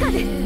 中で。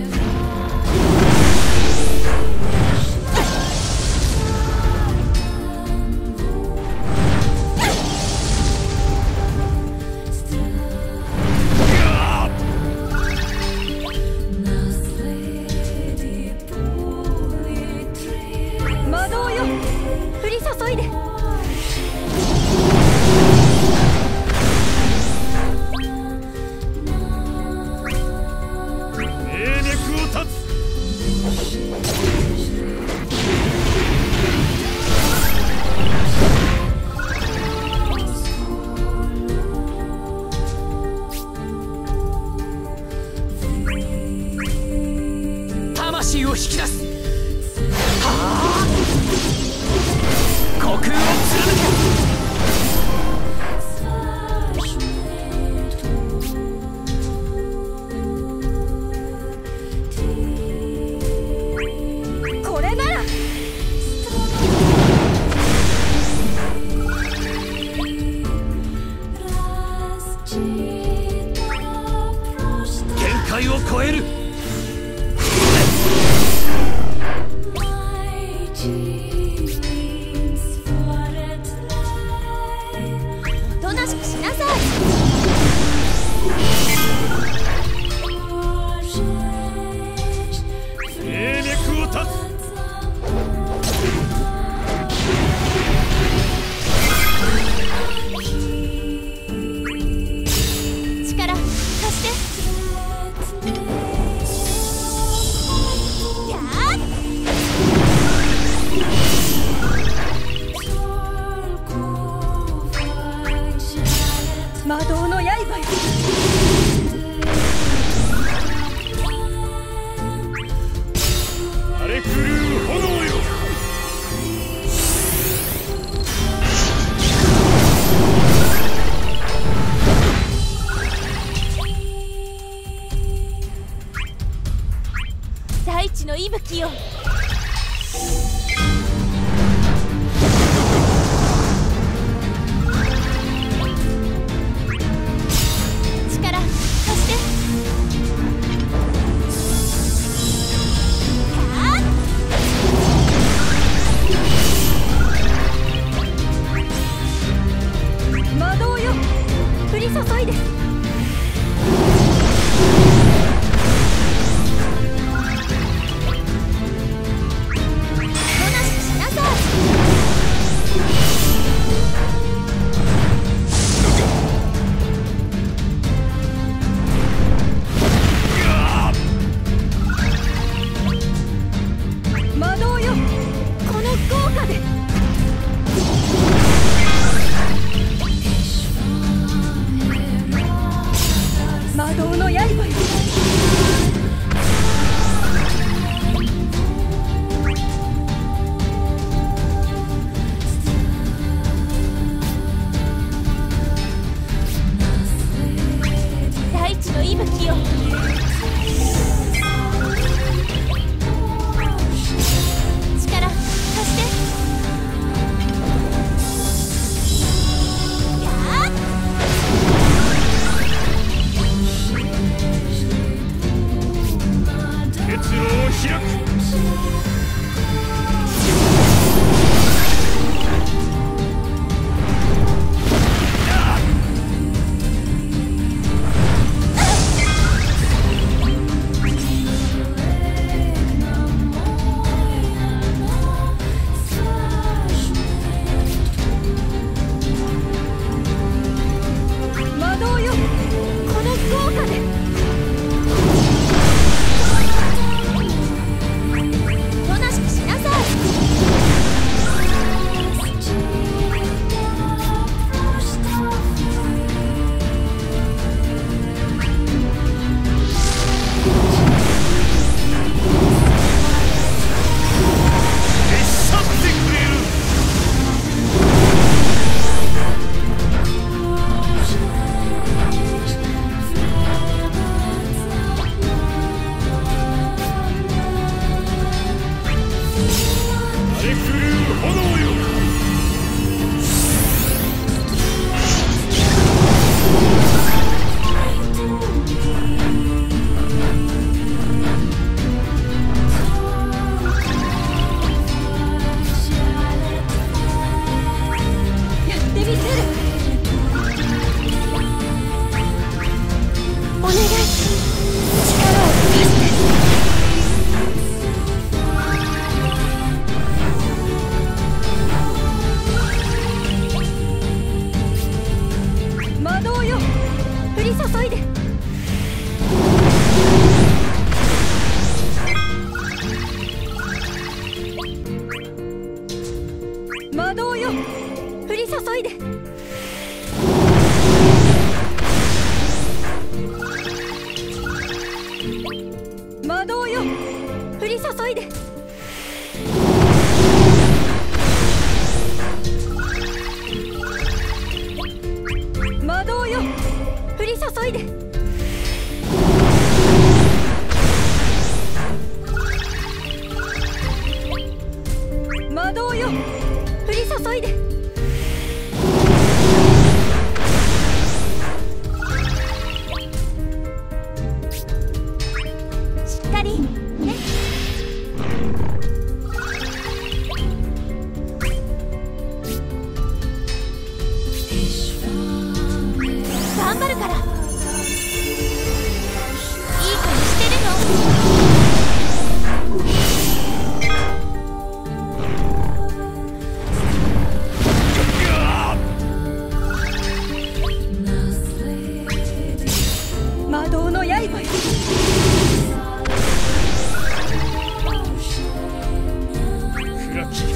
界を超える。魔導の注いで。注いで。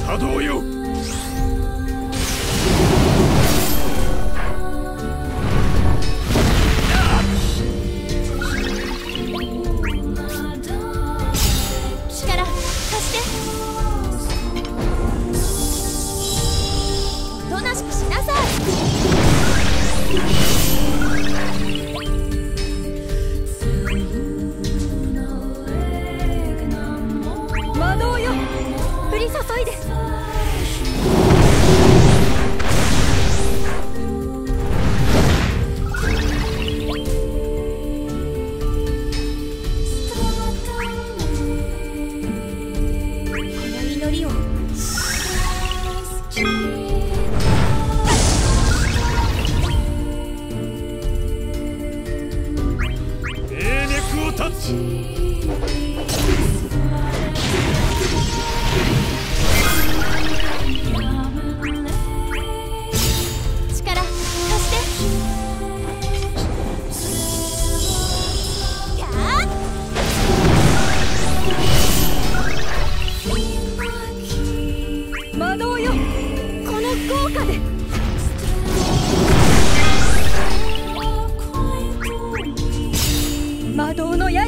波動よ。道の刃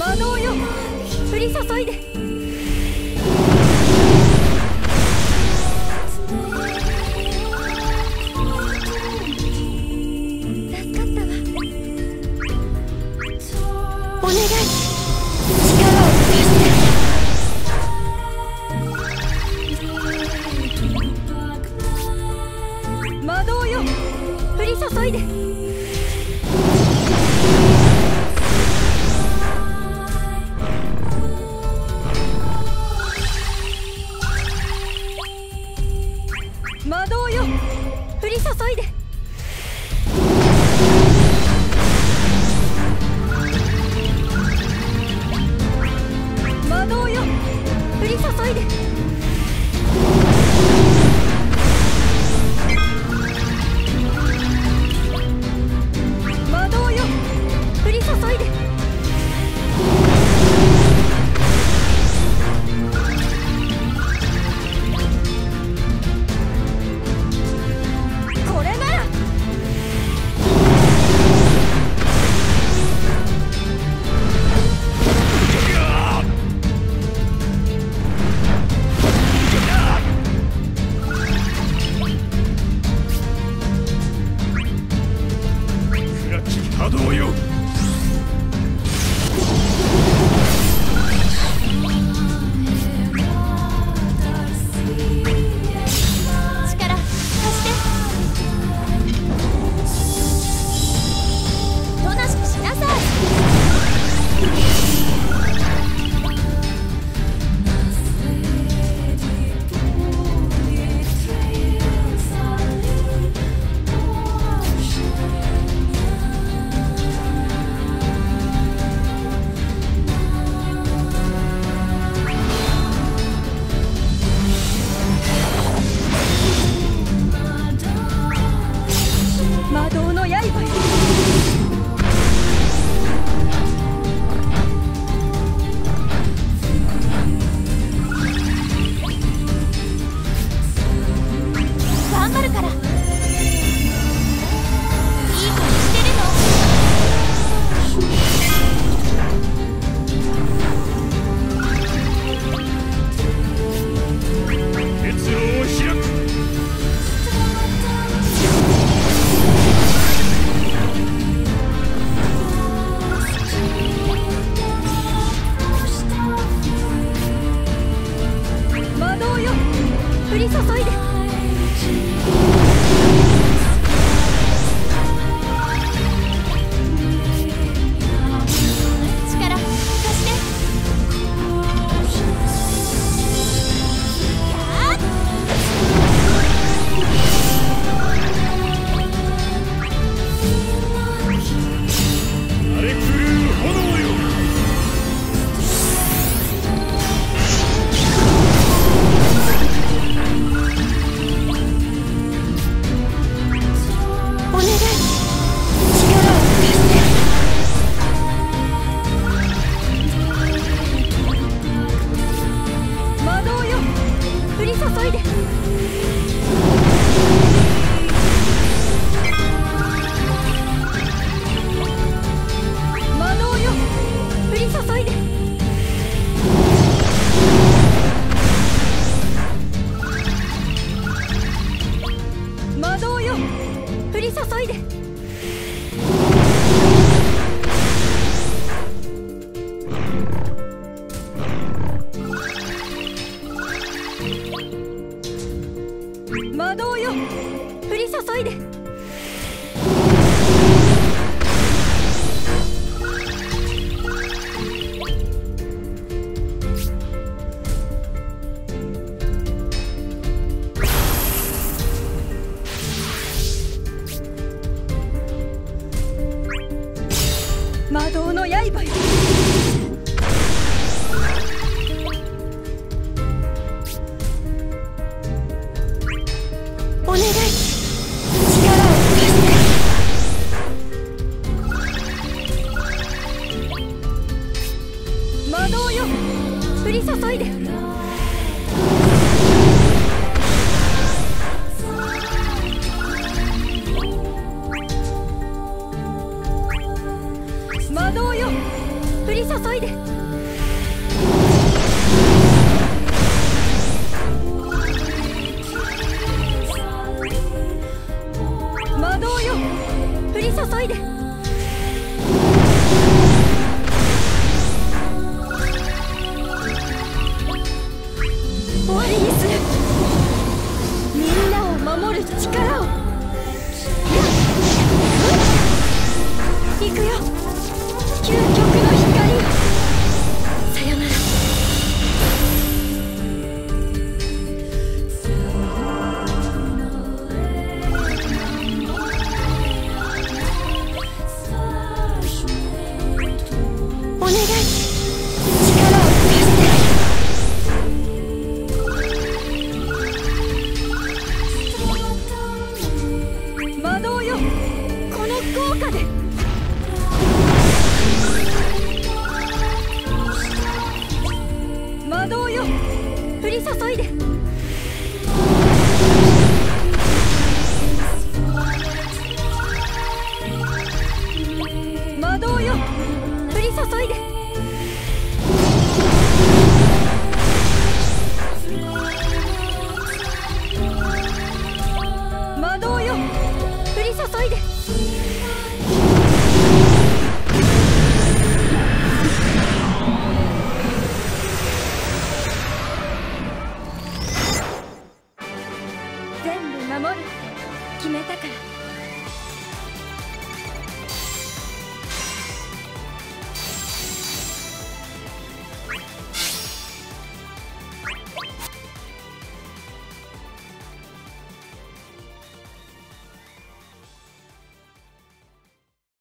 魔導よ。降り注いで。